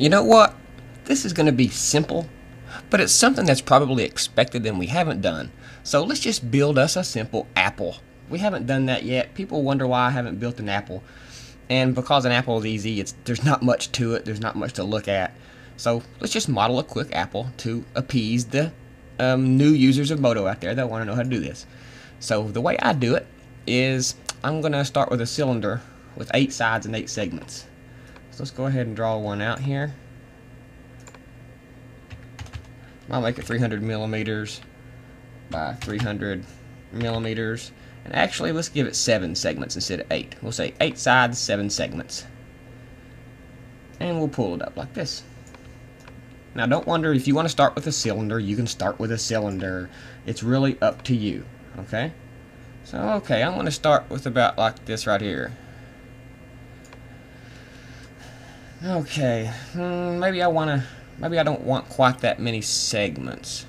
You know what? This is going to be simple, but it's something that's probably expected and we haven't done. So let's just build us a simple apple. We haven't done that yet. People wonder why I haven't built an apple. And because an apple is easy, it's there's not much to it. There's not much to look at. So let's just model a quick apple to appease the um, new users of Modo out there that want to know how to do this. So the way I do it is I'm going to start with a cylinder with eight sides and eight segments. So let's go ahead and draw one out here. I'll make it 300 millimeters by 300 millimeters. And actually, let's give it seven segments instead of eight. We'll say eight sides, seven segments. And we'll pull it up like this. Now, don't wonder if you want to start with a cylinder, you can start with a cylinder. It's really up to you, okay? So, okay, I'm going to start with about like this right here. Okay, hmm, maybe I want to, maybe I don't want quite that many segments.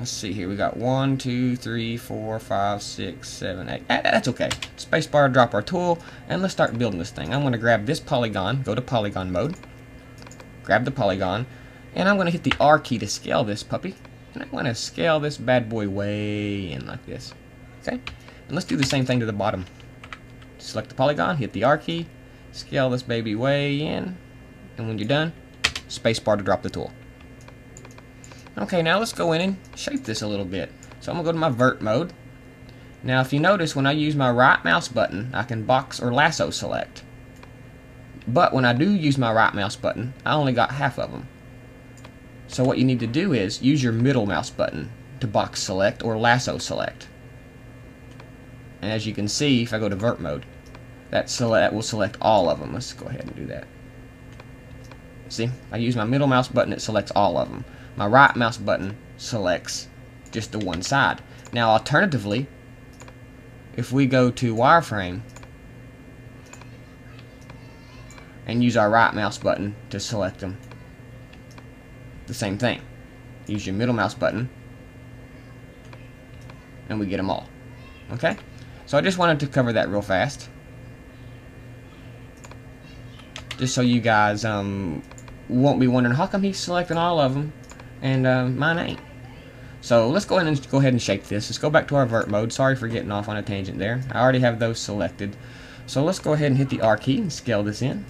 Let's see here. We got one, two, three, four, five, six, seven, eight. Ah, that's okay. Spacebar, drop our tool, and let's start building this thing. I'm to grab this polygon, go to polygon mode, grab the polygon, and I'm going to hit the R key to scale this puppy. And I'm to scale this bad boy way in like this. Okay? And let's do the same thing to the bottom. Select the polygon, hit the R key, scale this baby way in, and when you're done, spacebar to drop the tool. Okay, now let's go in and shape this a little bit. So I'm going to go to my vert mode. Now if you notice, when I use my right mouse button, I can box or lasso select. But when I do use my right mouse button, I only got half of them. So what you need to do is use your middle mouse button to box select or lasso select. And as you can see, if I go to vert mode, that, select, will select all of them. Let's go ahead and do that. See, I use my middle mouse button, it selects all of them. My right mouse button selects just the one side. Now, alternatively, if we go to wireframe and use our right mouse button to select them, the same thing. Use your middle mouse button and we get them all. Okay? So I just wanted to cover that real fast. Just so you guys um, won't be wondering how come he's selecting all of them and uh, mine ain't. So let's go ahead and go ahead and shape this. Let's go back to our vert mode. Sorry for getting off on a tangent there. I already have those selected. So let's go ahead and hit the R key and scale this in.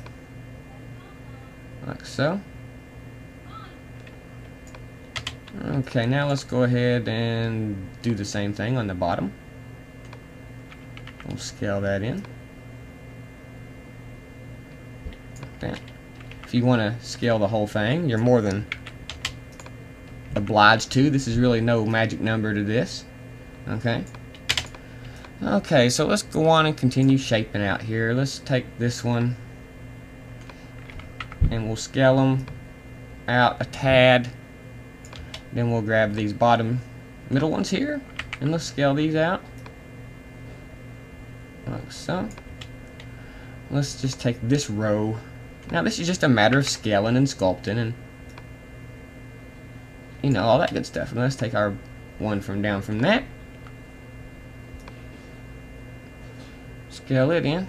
Like so. Okay, now let's go ahead and do the same thing on the bottom. We'll scale that in. If you want to scale the whole thing, you're more than obliged to. This is really no magic number to this. Okay. Okay, so let's go on and continue shaping out here. Let's take this one and we'll scale them out a tad. Then we'll grab these bottom middle ones here and let's scale these out like so. Let's just take this row. Now this is just a matter of scaling and sculpting and you know, all that good stuff. And let's take our one from down from that. Scale it in.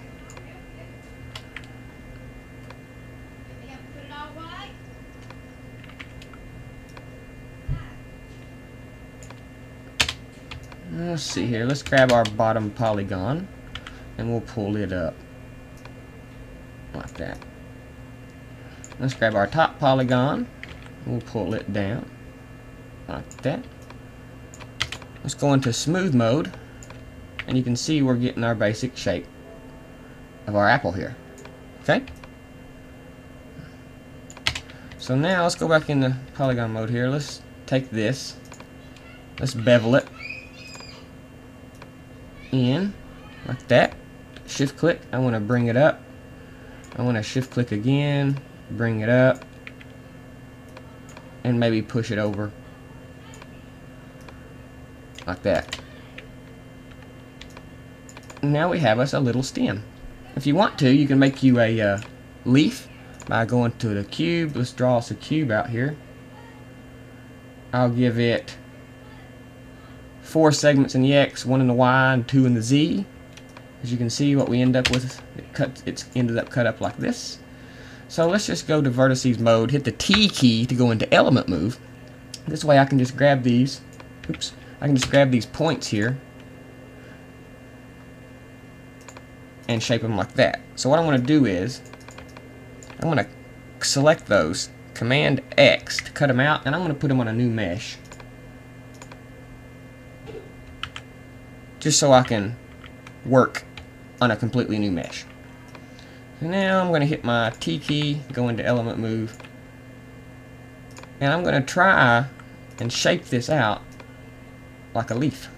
Let's see here. Let's grab our bottom polygon and we'll pull it up like that. Let's grab our top polygon. We'll pull it down like that. Let's go into smooth mode and you can see we're getting our basic shape of our apple here. Okay? So now let's go back into polygon mode here. Let's take this. Let's bevel it in like that. Shift click. I want to bring it up. I want to shift click again, bring it up, and maybe push it over like that. Now we have us a little stem. If you want to, you can make you a uh, leaf by going to the cube. Let's draw us a cube out here. I'll give it four segments in the X, one in the Y, and two in the Z. As you can see, what we end up with, it cut, it's ended up cut up like this. So let's just go to vertices mode, hit the T key to go into element move. This way I can just grab these, oops, I can just grab these points here and shape them like that. So what I want to do is, I'm going to select those, Command X to cut them out, and I'm going to put them on a new mesh. Just so I can work on a completely new mesh. Now I'm going to hit my T key, go into element move, and I'm going to try and shape this out like a leaf.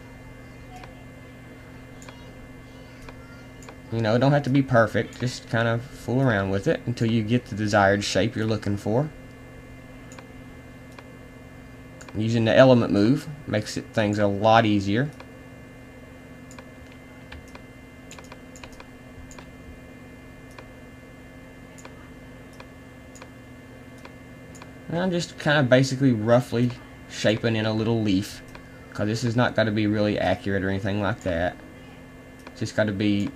You know, it don't have to be perfect, just kind of fool around with it until you get the desired shape you're looking for. Using the element move makes it things a lot easier. And I'm just kind of basically roughly shaping in a little leaf because this is not got to be really accurate or anything like that. It's just got to be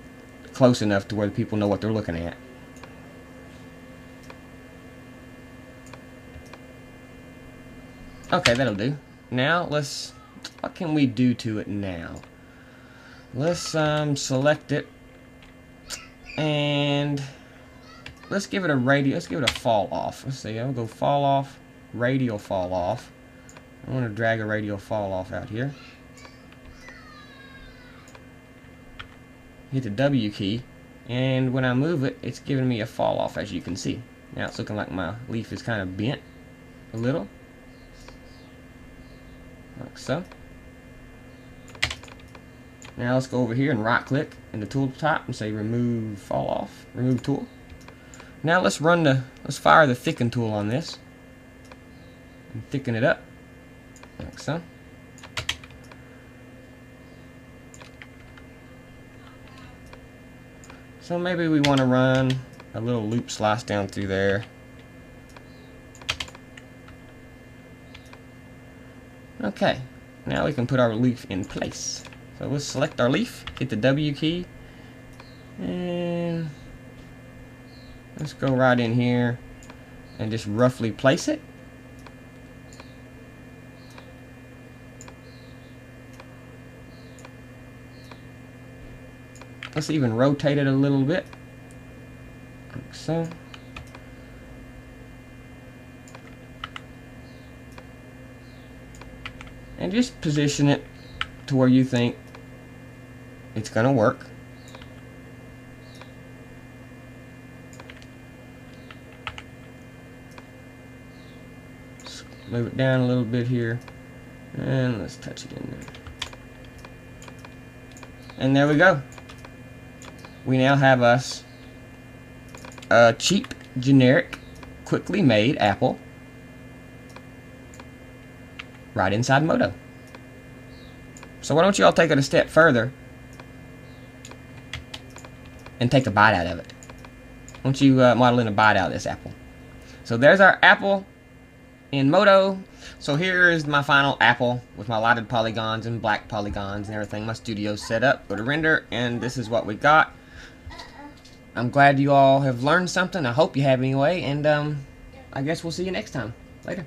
close enough to where the people know what they're looking at. Okay, that'll do. Now, let's... What can we do to it now? Let's um, select it. And... Let's give it a radial. Let's give it a fall off. Let's see. I'll go fall off. Radial fall off. I want to drag a radial fall off out here. Hit the W key. And when I move it, it's giving me a fall off as you can see. Now it's looking like my leaf is kind of bent a little like so. Now let's go over here and right click in the tool top and say remove fall off, remove tool. Now let's run the, let's fire the thicken tool on this and thicken it up like so. So maybe we want to run a little loop slice down through there Okay, now we can put our leaf in place. So we'll select our leaf, hit the W key, let's go right in here and just roughly place it. Let's even rotate it a little bit, like so. and just position it to where you think it's going to work. Just move it down a little bit here and let's touch it in there. And there we go. We now have us a cheap, generic, quickly made apple right inside Modo So why don't you all take it a step further and take a bite out of it. Why don't you uh, model in a bite out of this apple. So there's our apple in Modo. So here is my final apple with my lighted polygons and black polygons and everything. My studio set up. Go to render and this is what we got. I'm glad you all have learned something. I hope you have anyway. And um, I guess we'll see you next time. Later.